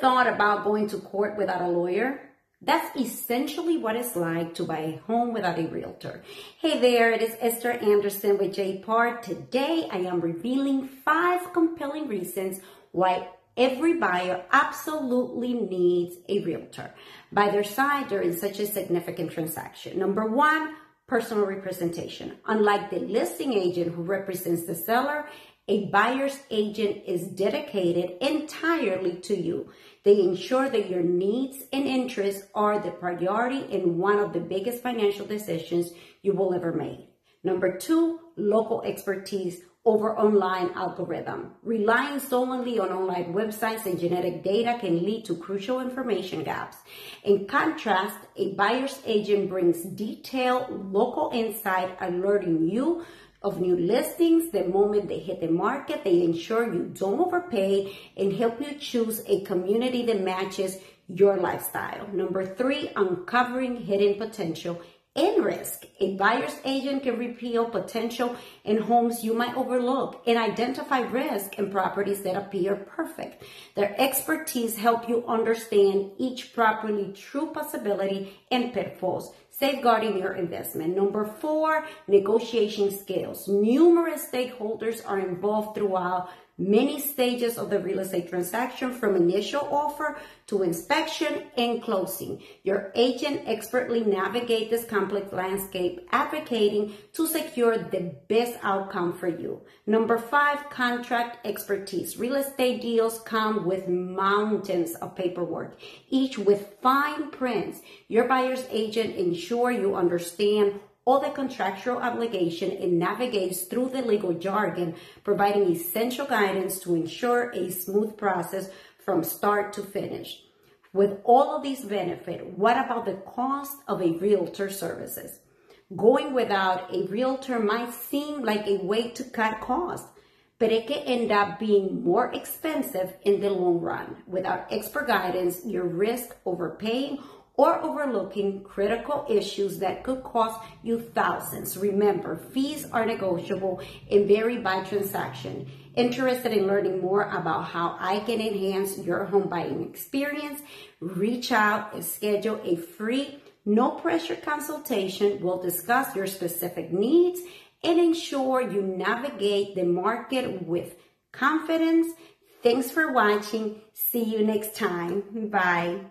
thought about going to court without a lawyer? That's essentially what it's like to buy a home without a realtor. Hey there, it is Esther Anderson with JPAR. Today I am revealing five compelling reasons why every buyer absolutely needs a realtor by their side during such a significant transaction. Number one, personal representation. Unlike the listing agent who represents the seller, a buyer's agent is dedicated entirely to you. They ensure that your needs and interests are the priority in one of the biggest financial decisions you will ever make. Number two, local expertise over online algorithm. Relying solely on online websites and genetic data can lead to crucial information gaps. In contrast, a buyer's agent brings detailed local insight alerting you of new listings the moment they hit the market. They ensure you don't overpay and help you choose a community that matches your lifestyle. Number three, uncovering hidden potential and risk. A buyer's agent can reveal potential in homes you might overlook and identify risk in properties that appear perfect. Their expertise help you understand each property true possibility and pitfalls, safeguarding your investment. Number four, negotiation skills. Numerous stakeholders are involved throughout many stages of the real estate transaction from initial offer to inspection and closing. Your agent expertly navigate this complex landscape, advocating to secure the best outcome for you. Number five, contract expertise. Real estate deals come with mountains of paperwork, each with fine prints. Your buyer's agent ensure you understand all the contractual obligation and navigates through the legal jargon, providing essential guidance to ensure a smooth process from start to finish. With all of these benefits, what about the cost of a realtor services? Going without a realtor might seem like a way to cut costs, but it can end up being more expensive in the long run. Without expert guidance, you risk overpaying or overlooking critical issues that could cost you thousands. Remember, fees are negotiable and vary by transaction. Interested in learning more about how I can enhance your home buying experience? Reach out and schedule a free, no pressure consultation. We'll discuss your specific needs and ensure you navigate the market with confidence. Thanks for watching. See you next time. Bye.